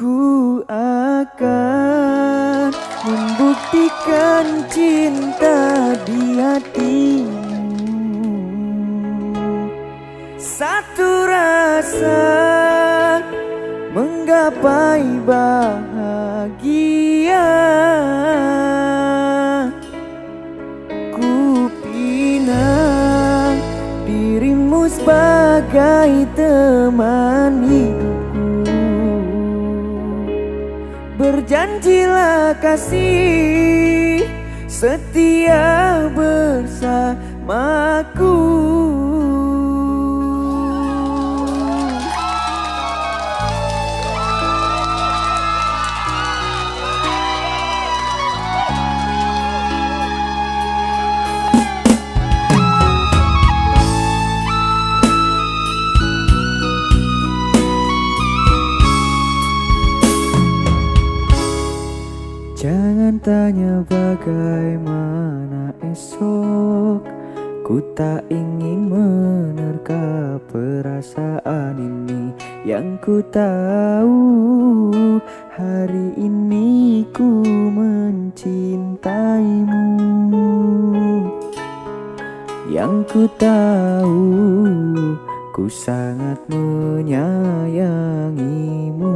Ku akan membuktikan cinta di hatimu. Satu rasa menggapai bahagia Berjanjilah kasih setia bersamaku tanya bagaimana esok? Ku tak ingin menerka perasaan ini. Yang ku tahu hari ini ku mencintaimu. Yang ku tahu ku sangat menyayangimu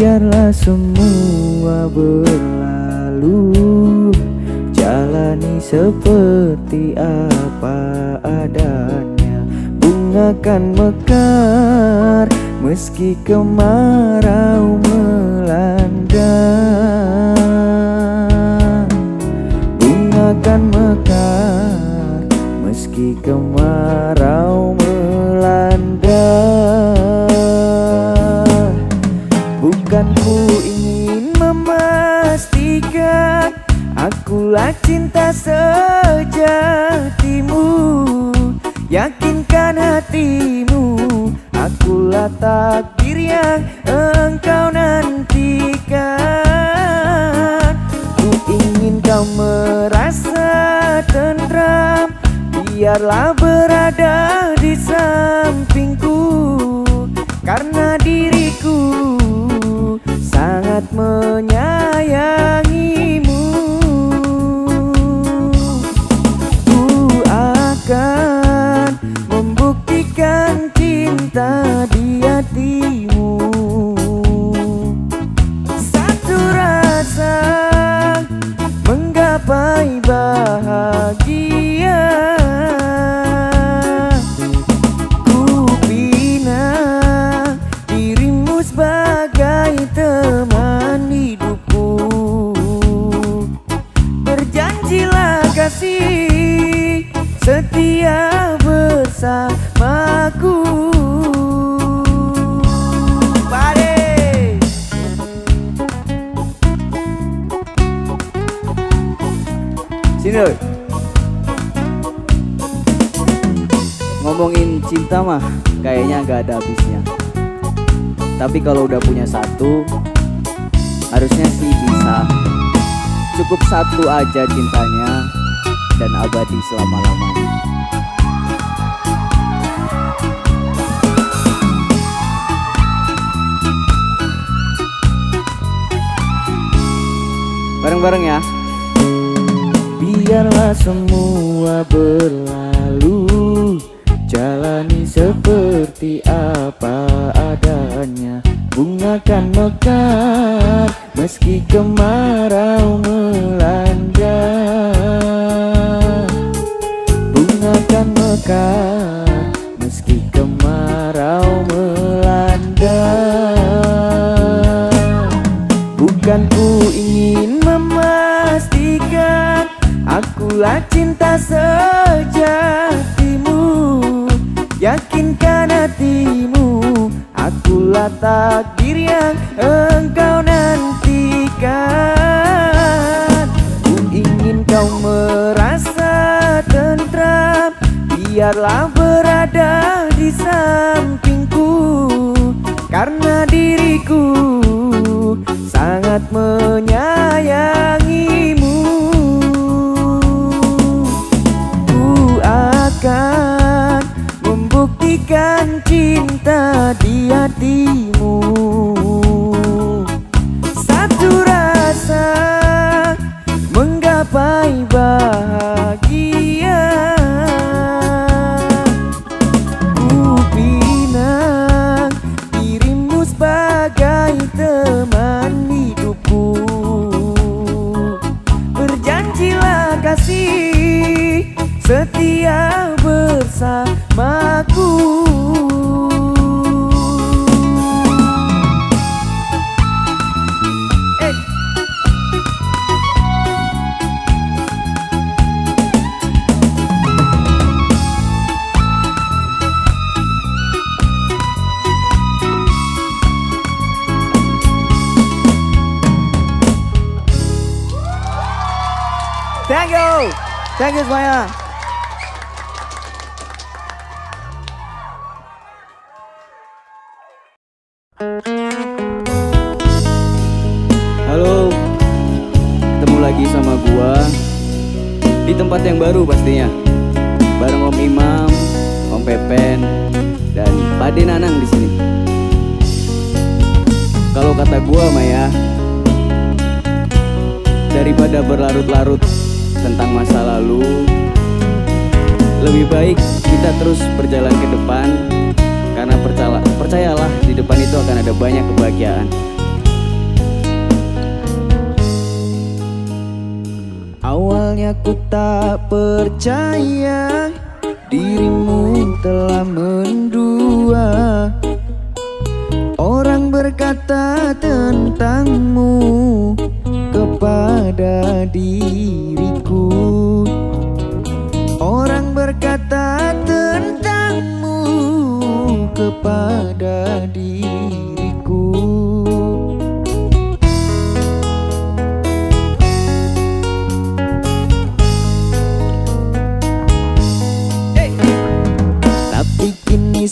Biarlah semua berlalu. Jalani seperti apa adanya. Bunga kan mekar Meski kemarau melanda. Bunga kan mekar Meski kemarau melanda sejatimu. Yakinkan hatimu Akulah takdir yang engkau nantikan. Ku ingin kau merasa tentram Biarlah berada satu aja cintanya dan abadi selama-lamanya. Bareng-bareng ya. Biarlah semua berlalu kemarau melanda. Bunga kan mekar Meski kemarau melanda. Bukan ku ingin memastikan Akulah cinta sejatimu. Yakinkan hatimu Akulah takdir yang engkau nantikan Ku ingin kau merasa tentram Biarlah berada di sampingku Karena diriku sangat menyayangimu Imam, Om Pepen, dan Bade Nanang di sini. Kalau kata gua Maya, daripada berlarut-larut tentang masa lalu, lebih baik kita terus berjalan ke depan karena percayalah, percayalah di depan itu akan ada banyak kebahagiaan. Awalnya ku tak percaya Dirimu telah mendua. Orang berkata tentangmu Kepada diriku. Orang berkata tentangmu Kepada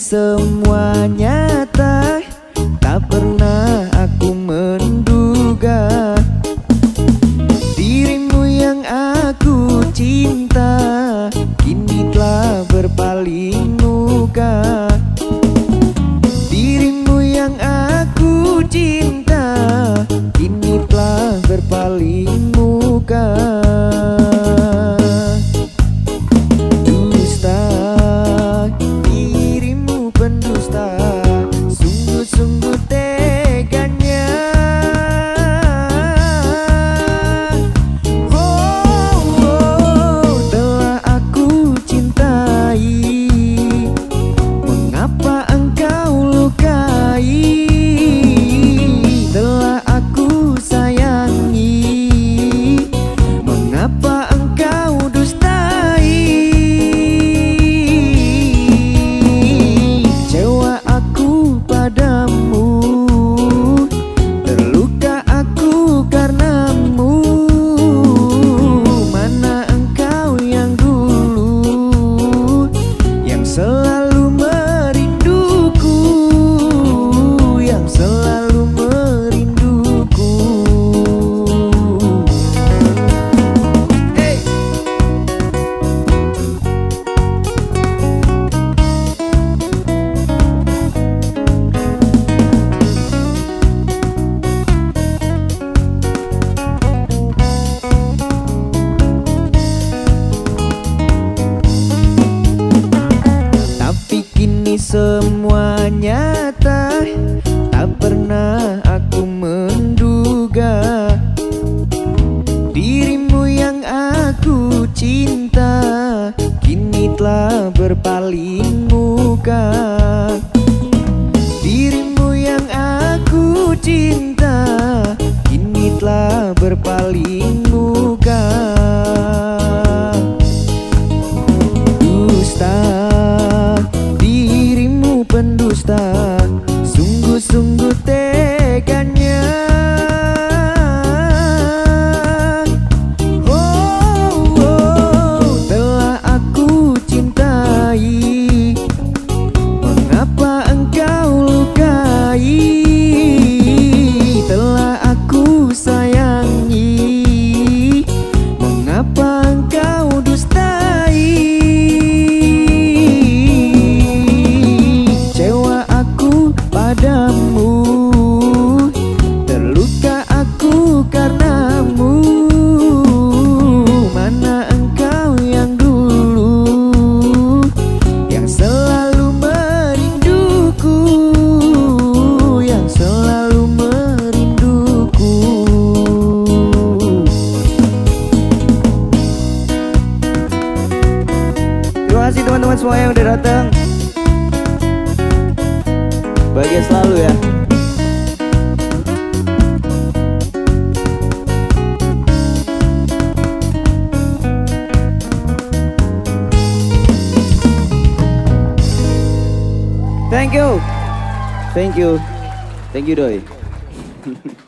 semuanya. kasih teman-teman semua yang udah datang. Bahagia selalu ya. Thank you. Thank you. Thank you, Doi.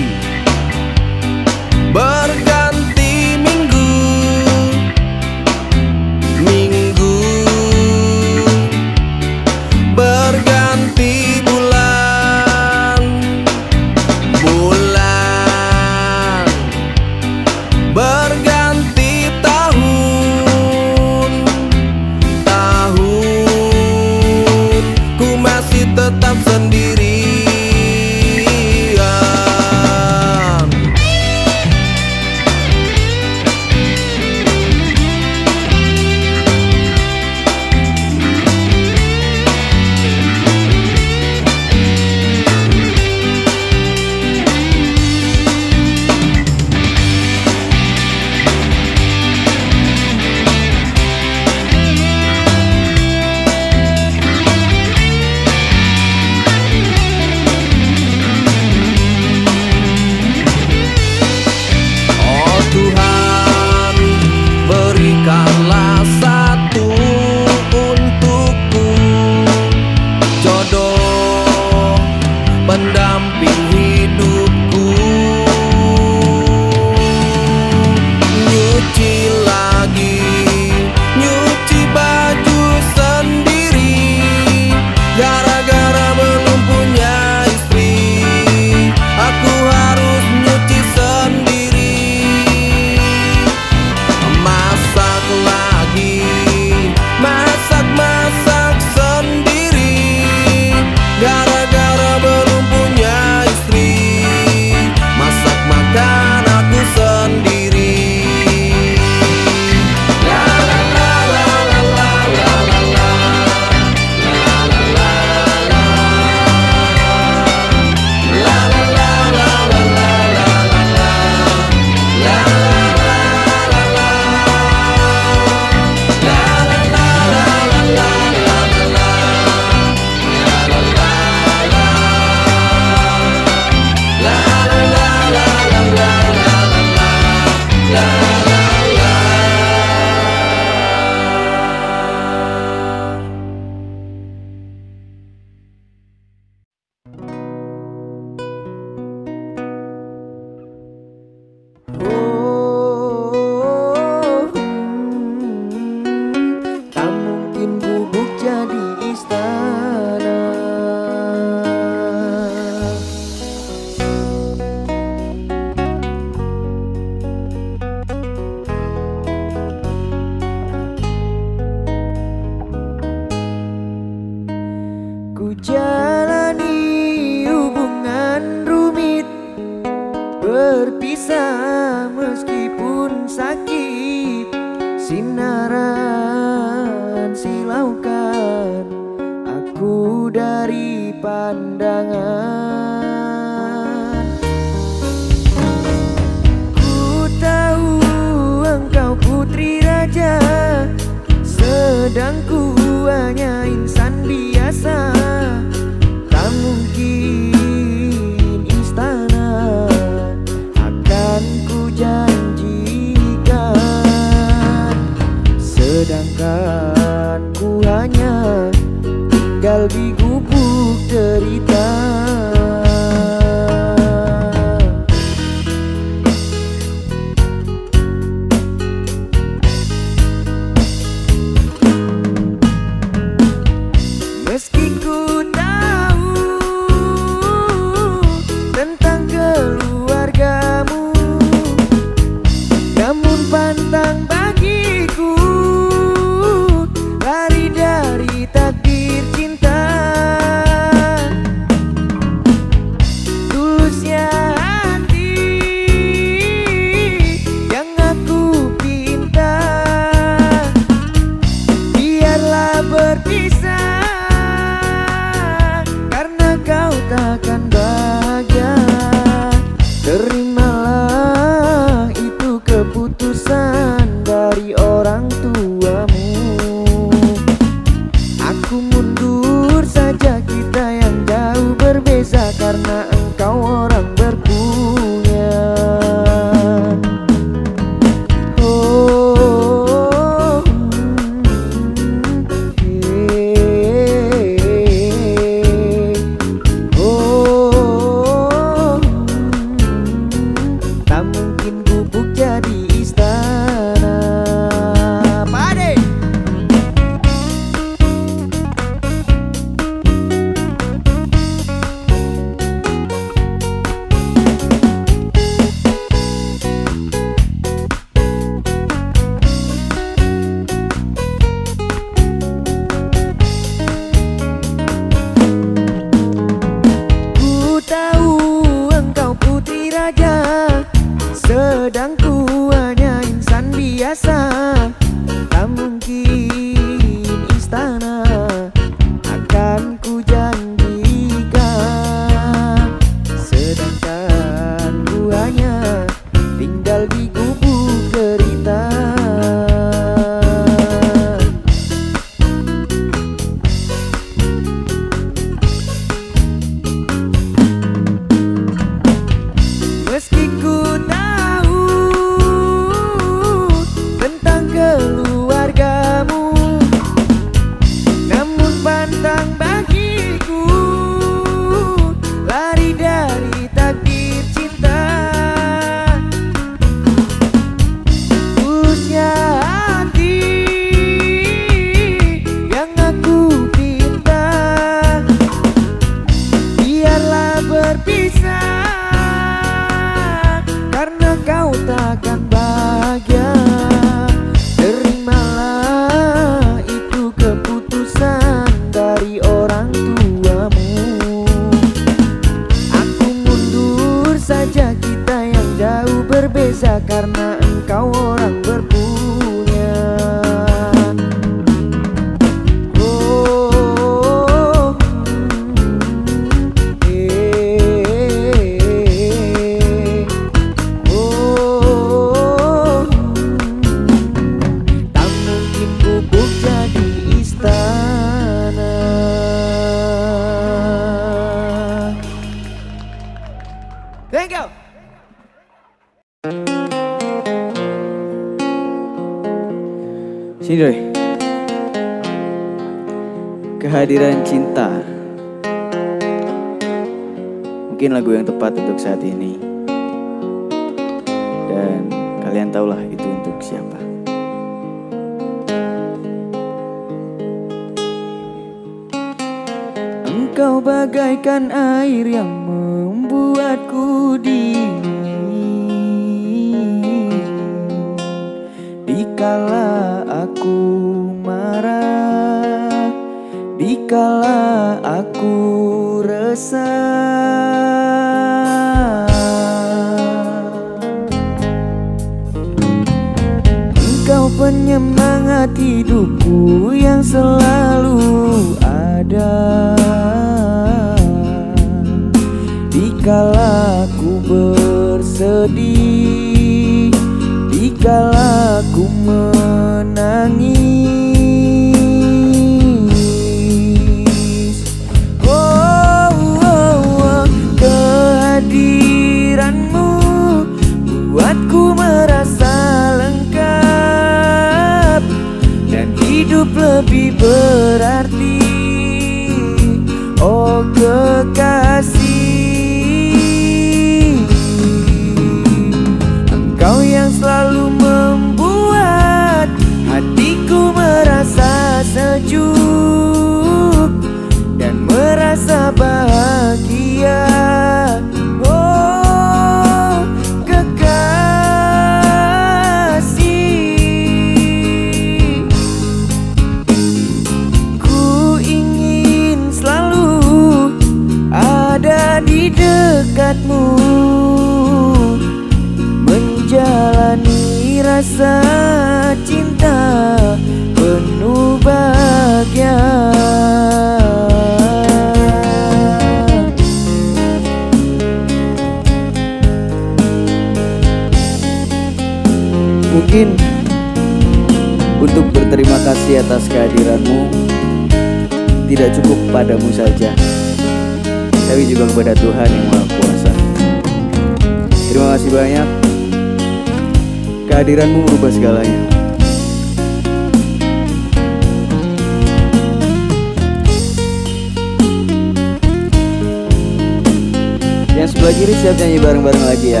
kiri siap nyanyi bareng-bareng lagi ya.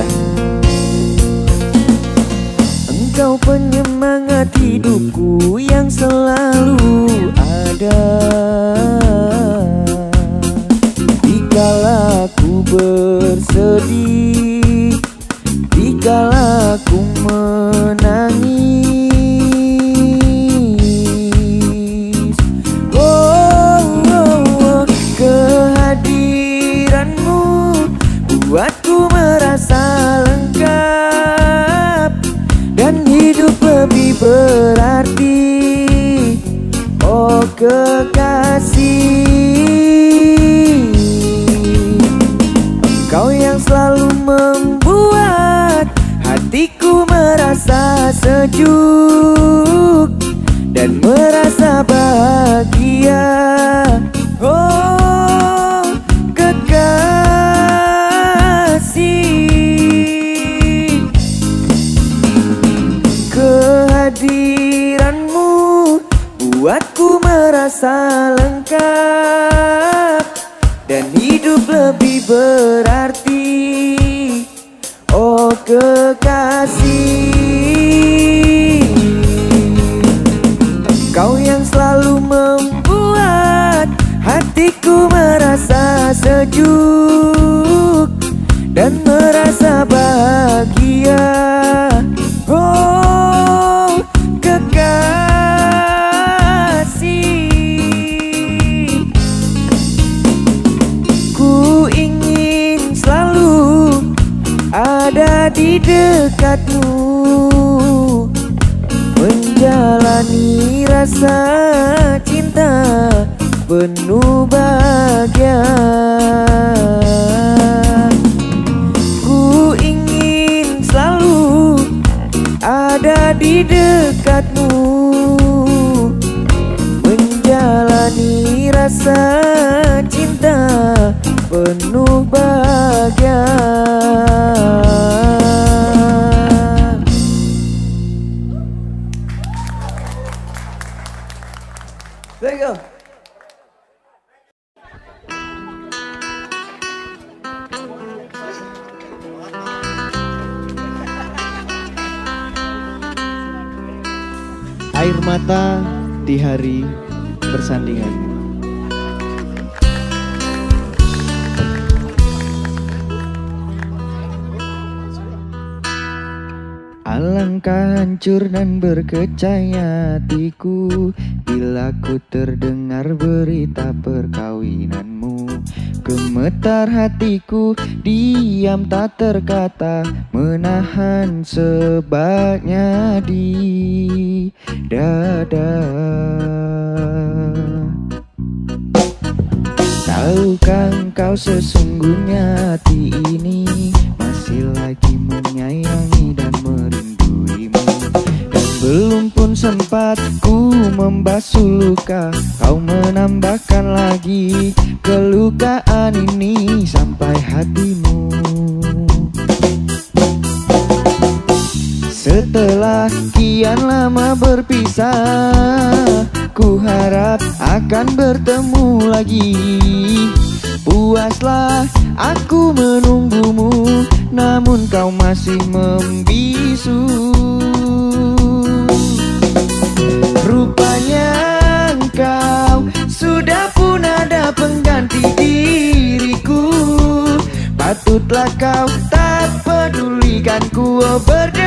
Engkau penyemangat hidupku yang selalu ada. Dikala ku bersedih. you. dekat berkecaya hatiku. Bila ku terdengar berita perkawinanmu Gemetar hatiku. Diam tak terkata Menahan sebabnya di dada. Tahukah kau sesungguhnya hati ini Masih lagi menyayang belum pun sempat ku membasuh luka Kau menambahkan lagi kelukaan ini sampai hatimu. Setelah kian lama berpisah Ku harap akan bertemu lagi. Puaslah Aku menunggumu Namun kau masih membisu. Rupanya engkau Sudah pun ada pengganti diriku. Patutlah kau tak pedulikan ku oh, berdiri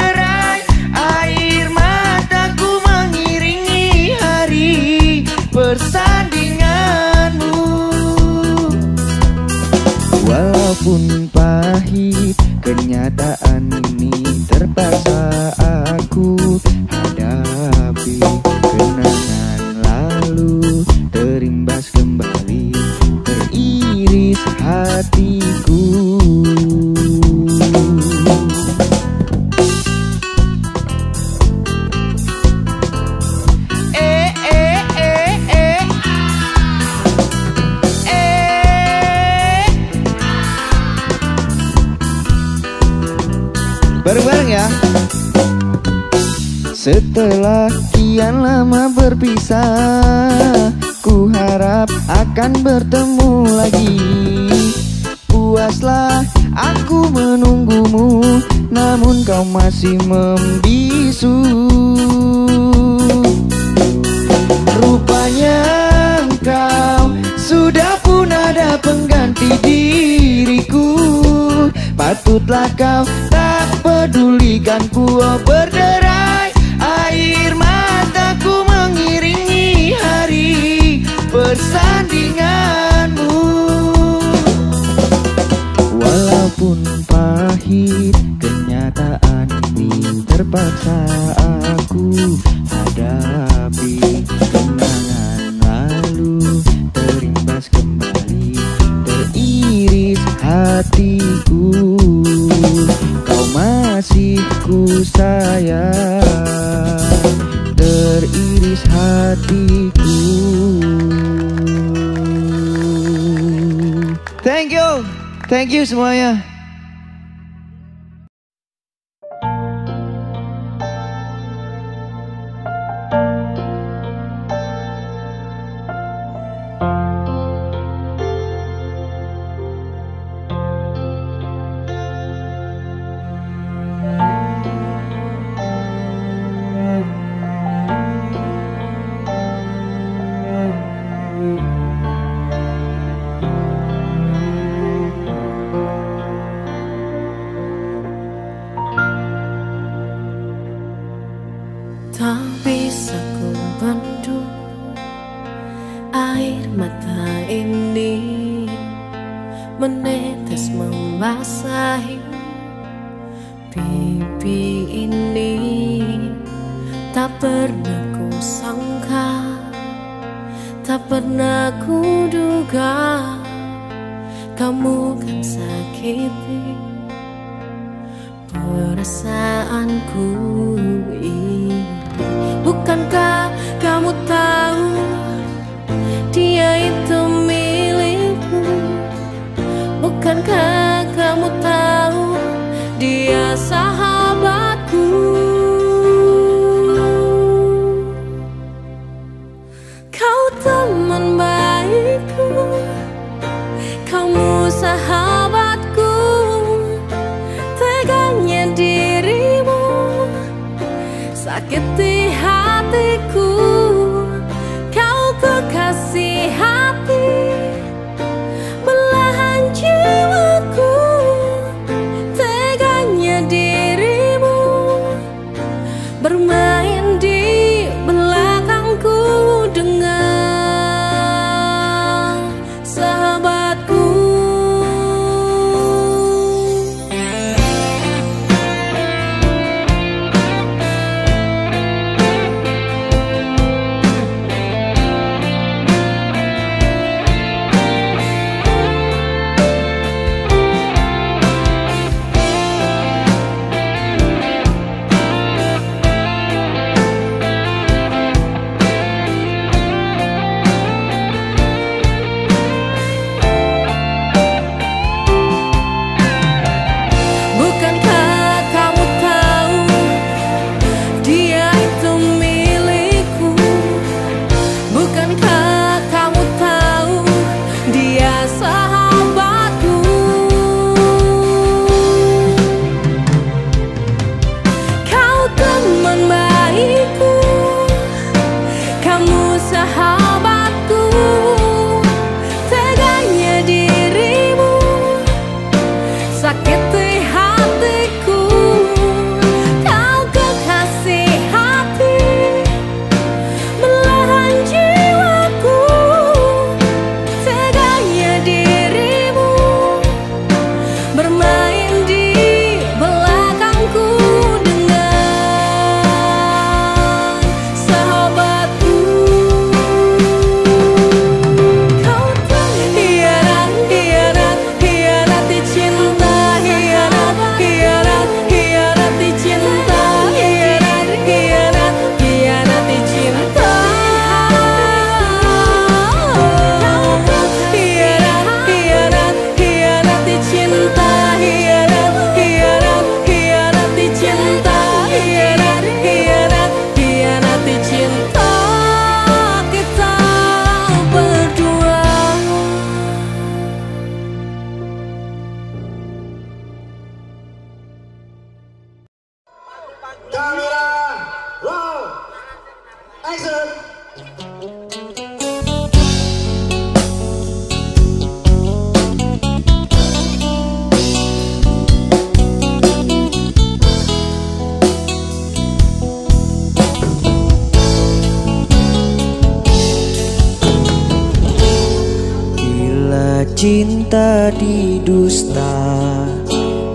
cinta didusta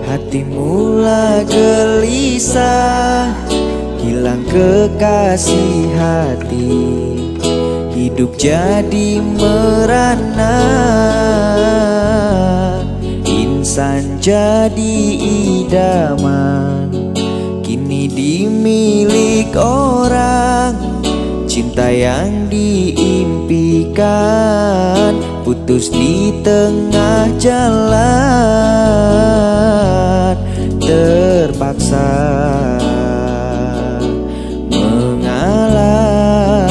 Hati mula gelisah Hilang kekasih hati Hidup jadi merana. Insan jadi idaman Kini dimilik orang Cinta yang diimpikan Putus di tengah jalan Terpaksa mengalah.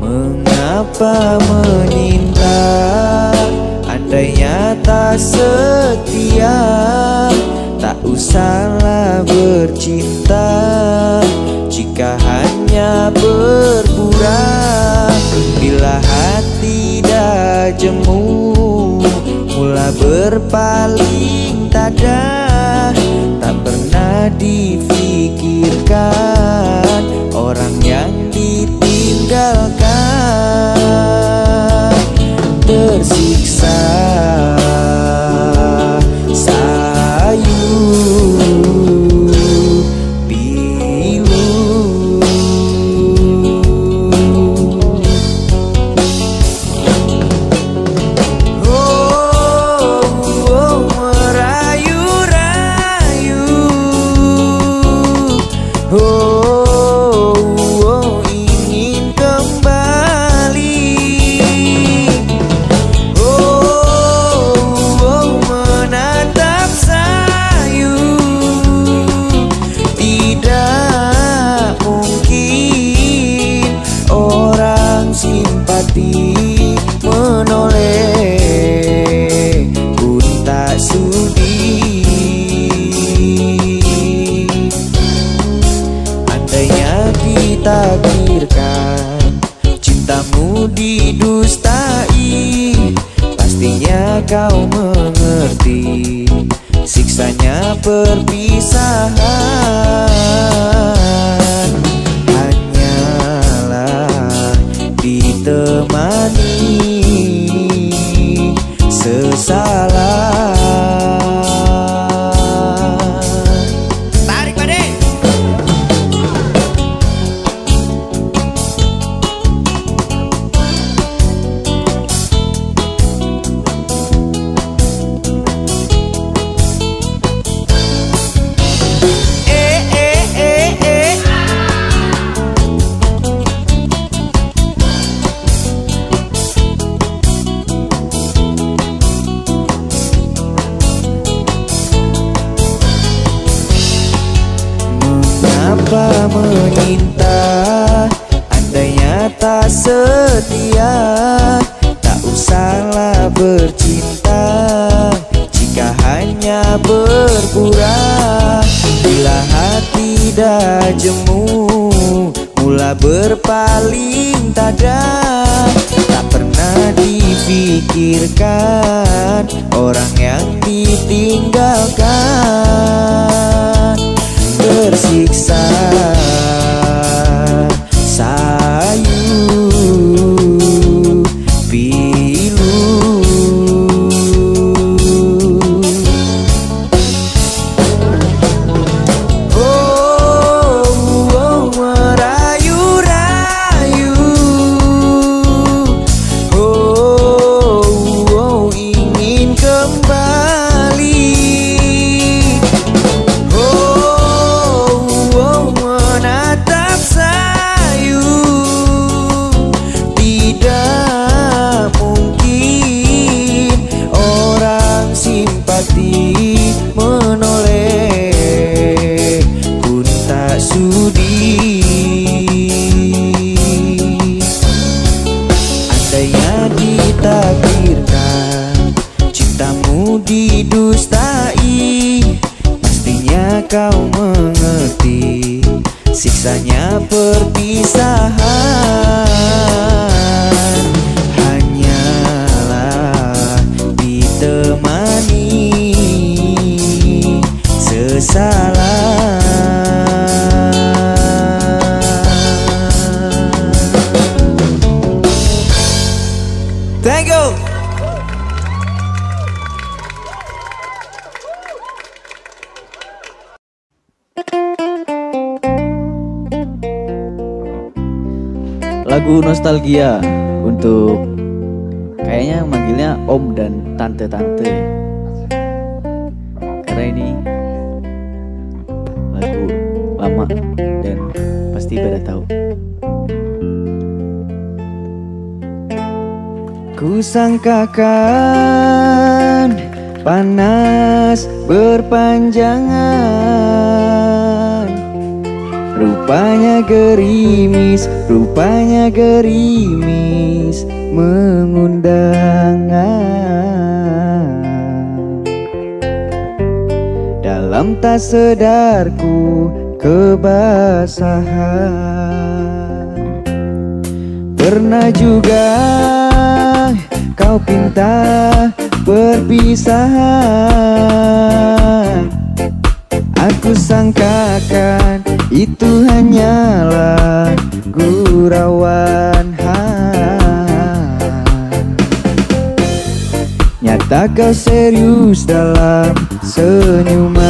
Mengapa meminta Andainya tak setia Tak usahlah bercinta Jika hanya berpura Bila hati dah jemu Mula berpaling tada Tak pernah difikirkan Orang yang ditinggalkan. Tersiksa be nostalgia untuk kayaknya manggilnya om dan tante-tante. Karena ini lagu lama dan pasti pada tahu. Ku gerimis, rupanya gerimis mengundangan Dalam tak sedarku kebasahan. Pernah juga kau pinta perpisahan Aku sangkakan itu hanyalah gurauan Nyata kau serius dalam senyuman.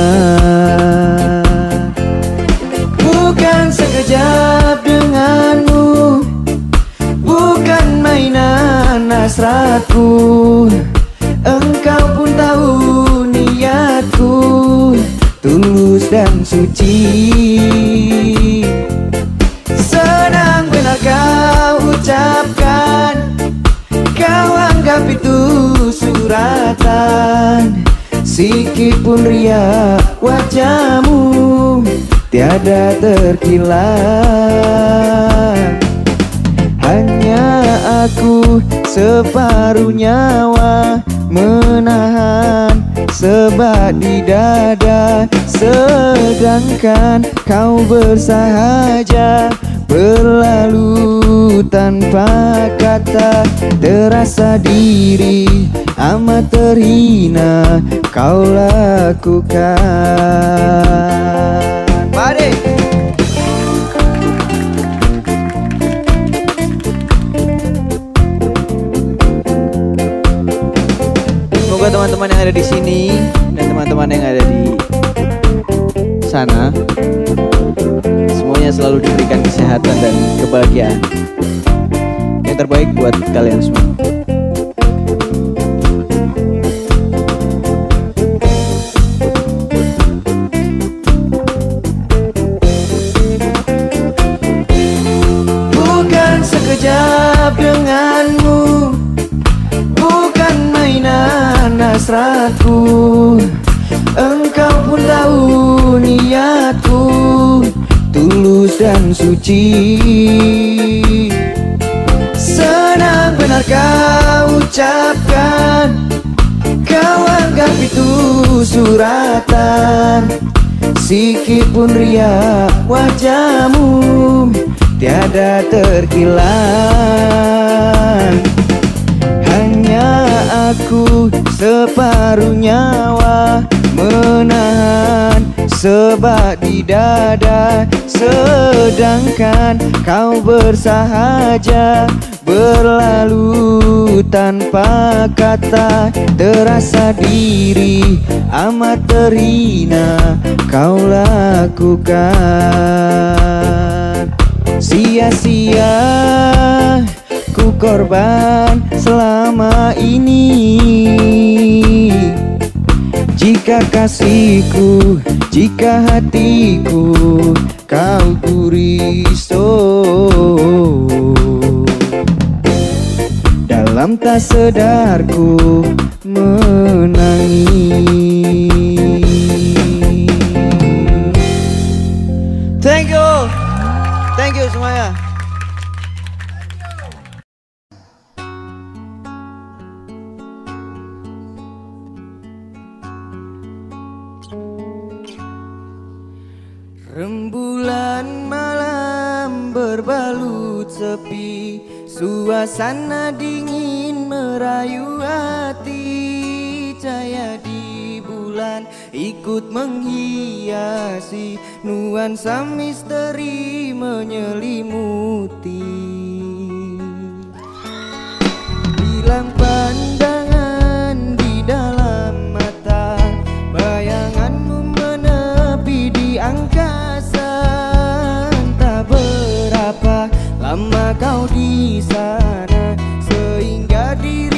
Bukan sekejap denganmu. Bukan mainan hasratku suci. Senang benar kau ucapkan Kau anggap itu suratan. Sikit pun riak wajahmu Tiada terkilat. Hanya aku separuh nyawa menahan sebat di dada Sedangkan kau bersahaja berlalu tanpa kata Terasa diri amat terhina kau lakukan Mari! Semoga teman-teman yang ada di sini dan teman-teman yang ada di sana semuanya selalu diberikan kesehatan dan kebahagiaan. Yang terbaik buat kalian semua. Hasratku Engkau pun tahu niatku Tulus dan suci. Senang benar kau ucapkan Kau anggap itu suratan. Sikit pun riak wajahmu Tiada terkilat Hanya aku separuh nyawa Menahan sebat di dada. Sedangkan kau bersahaja Berlalu tanpa kata. Terasa diri amat terhina Kau lakukan. Sia-sia ku korban selama ini. Jika kasihku, jika hatiku kau guriso Dalam tak sedarku menangis sepi. Suasana dingin merayu hati. Cahaya di bulan ikut menghiasi. Nuansa misteri menyelimuti. Hilang pandangan di dalam mata lama kau di sana Sehingga diriku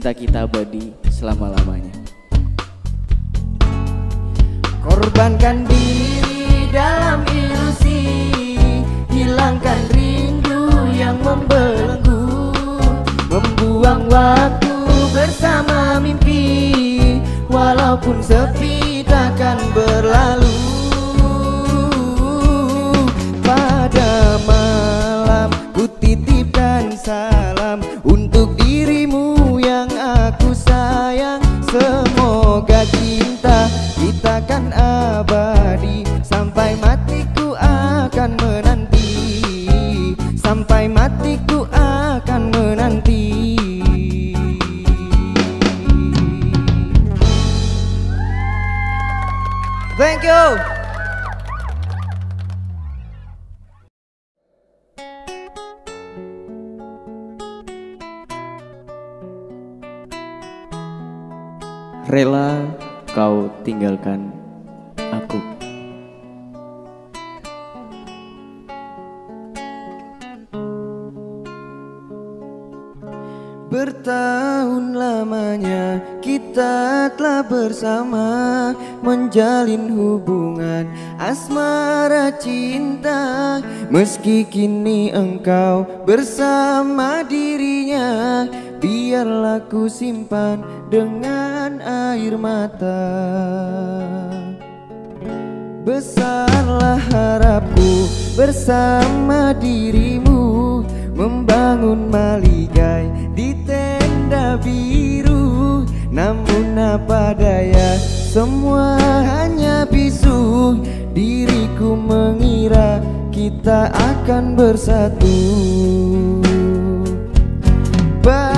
cinta kita abadi selama-lamanya. Korbankan diri dalam ilusi Hilangkan rindu yang membelenggu. Membuang waktu bersama mimpi Walaupun sepi takkan berlalu tinggalkan aku. Bertahun lamanya kita telah bersama Menjalin hubungan. Asmara cinta Meski kini engkau bersama dirinya Biarlah ku simpan dengan air mata. Besarlah harapku bersama dirimu Membangun maligai di tenda biru. Namun apa daya? Semua hanya bisu. Diriku mengira kita akan bersatu. Bagaikan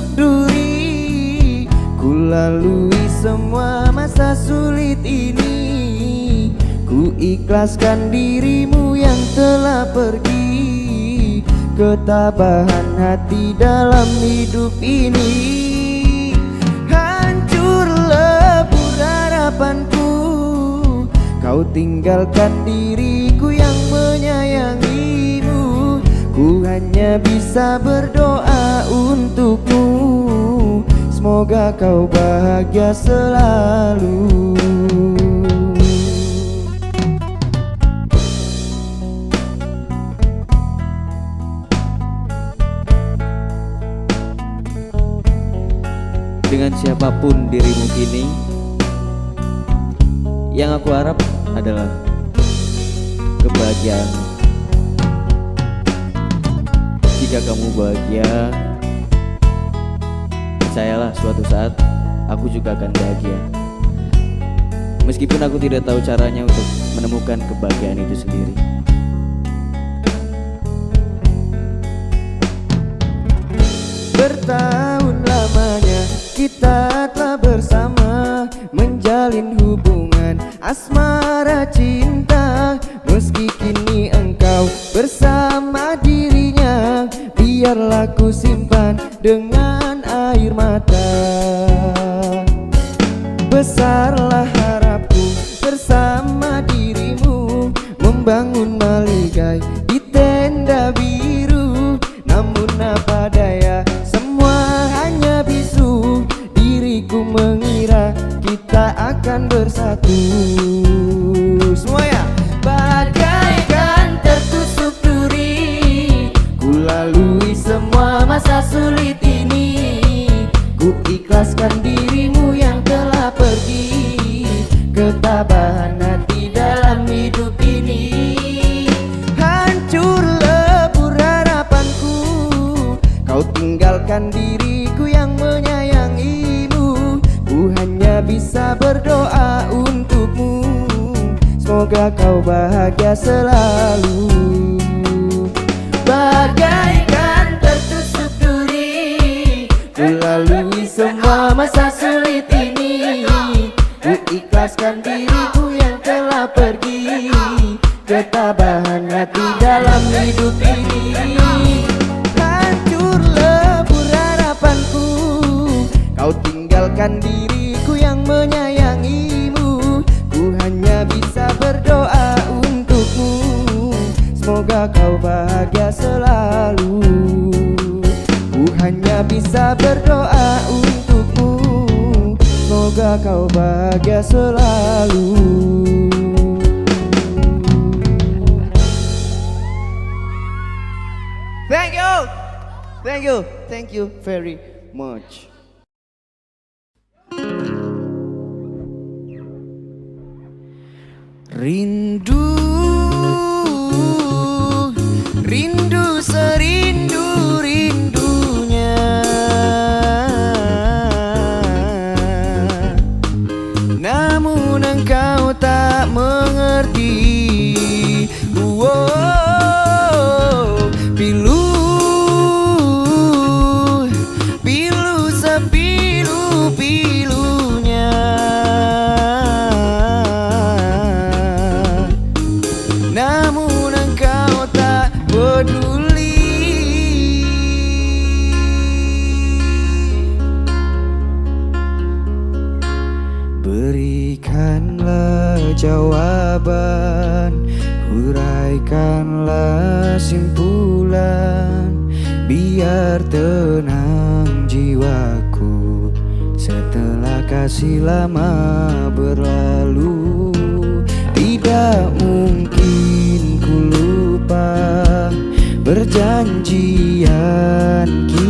tertusuk duri. Ku lalui semua masa sulit ini. Ku ikhlaskan dirimu yang telah pergi. Ketabahan hati dalam hidup ini. Hancur lebur harapanku. Kau tinggalkan diriku yang menyayangimu Ku hanya bisa berdoa untukmu. Semoga kau bahagia selalu. Dengan siapa pun dirimu kini Yang aku harap adalah kebahagiaan Jika kamu bahagia Percayalah suatu saat aku juga akan bahagia. Meskipun aku tidak tahu caranya untuk menemukan kebahagiaan itu sendiri. Bertahun lamanya kita telah bersama Menjalin hubungan asmara cinta dengan air mata. Besarlah Kau tinggalkan diriku yang menyayangimu. Ku hanya bisa berdoa untukmu. Semoga kau bahagia selalu. Bagaikan tertusuk duri Ku lalui semua masa sulit ini. Ku ikhlaskan diriku yang telah pergi. Ketabahan hati dalam hidup ini tinggalkan diriku yang menyayangimu. Ku hanya bisa berdoa untukmu. Semoga kau bahagia selalu. Ku hanya bisa berdoa untukmu. Semoga kau bahagia selalu. Thank you. Thank you. Thank you very berlalu Tidak mungkin ku lupa Perjanjian kita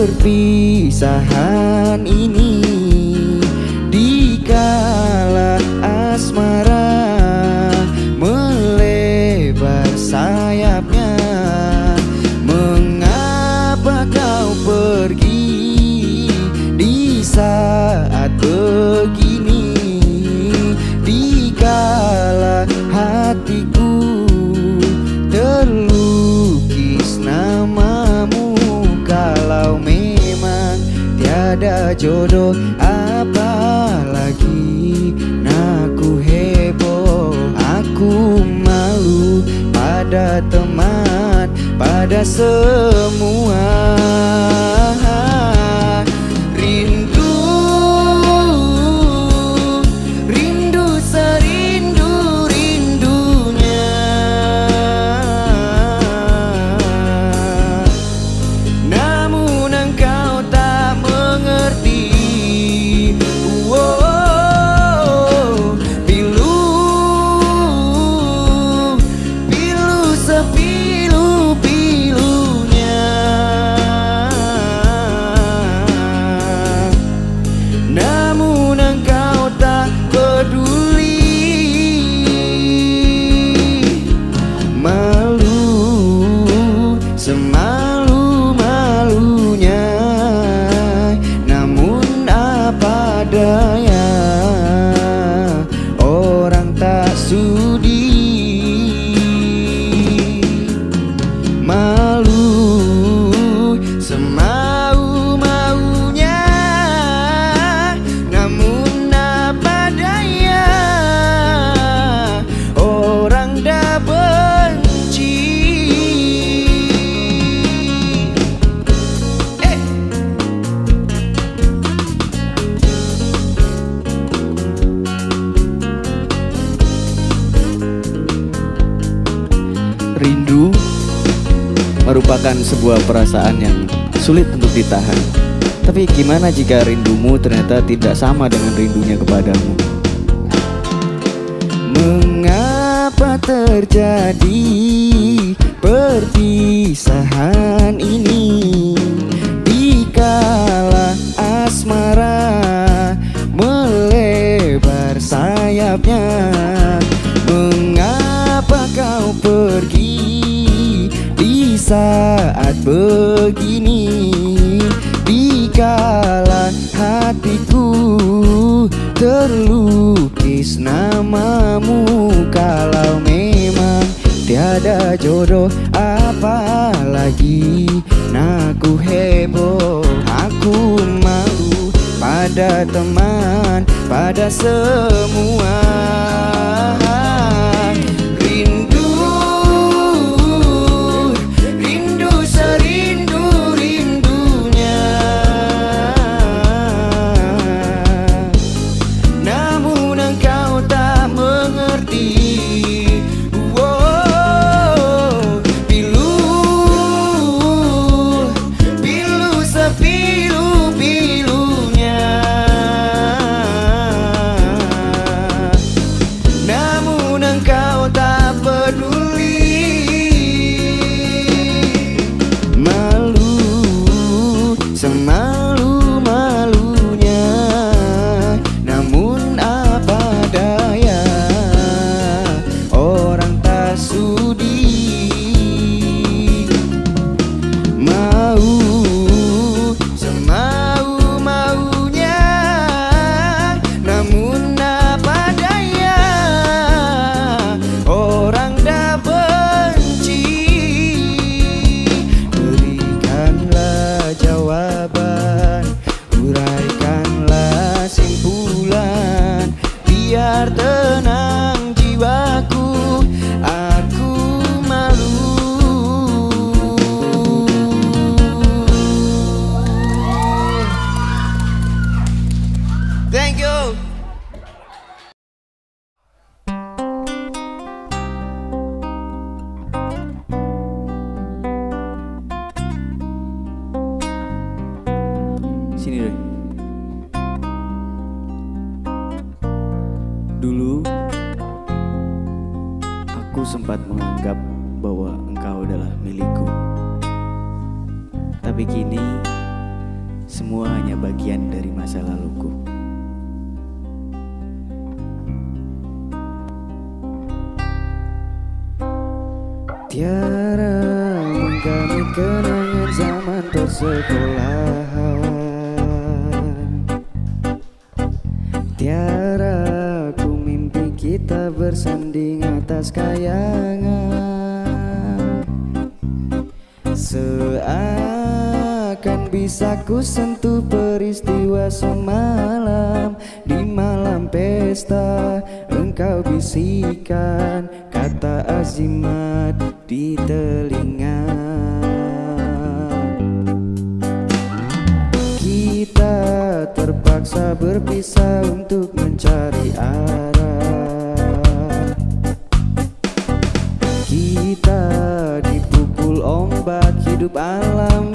perpisahan ini jodoh apalagi? Naku heboh Aku malu pada teman Pada semua Orang sebuah perasaan yang sulit untuk ditahan. Tapi gimana jika rindumu ternyata tidak sama dengan rindunya kepadamu? Mengapa terjadi perpisahan ini Dikala asmara melebar sayapnya Mengapa kau pergi saat begini Dikala hatiku terlukis namamu Kalau memang tiada jodoh apalagi? Naku heboh, aku malu pada teman, pada semua berpisah untuk mencari arah. Kita dipukul ombak hidup alam